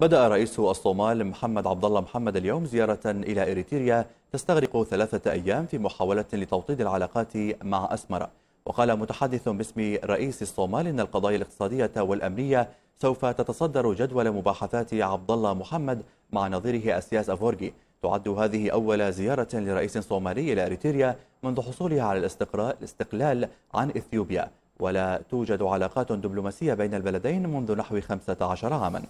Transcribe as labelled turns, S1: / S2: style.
S1: بدأ رئيس الصومال محمد عبد الله محمد اليوم زيارة إلى إريتريا تستغرق ثلاثة أيام في محاولة لتوطيد العلاقات مع أسمرة وقال متحدث باسم رئيس الصومال إن القضايا الاقتصادية والأمنية سوف تتصدر جدول مباحثات عبد الله محمد مع نظيره أسياس أفورجي تعد هذه أول زيارة لرئيس صومالي إلى إريتريا منذ حصولها على الاستقلال عن إثيوبيا. ولا توجد علاقات دبلوماسية بين البلدين منذ نحو 15 عاماً.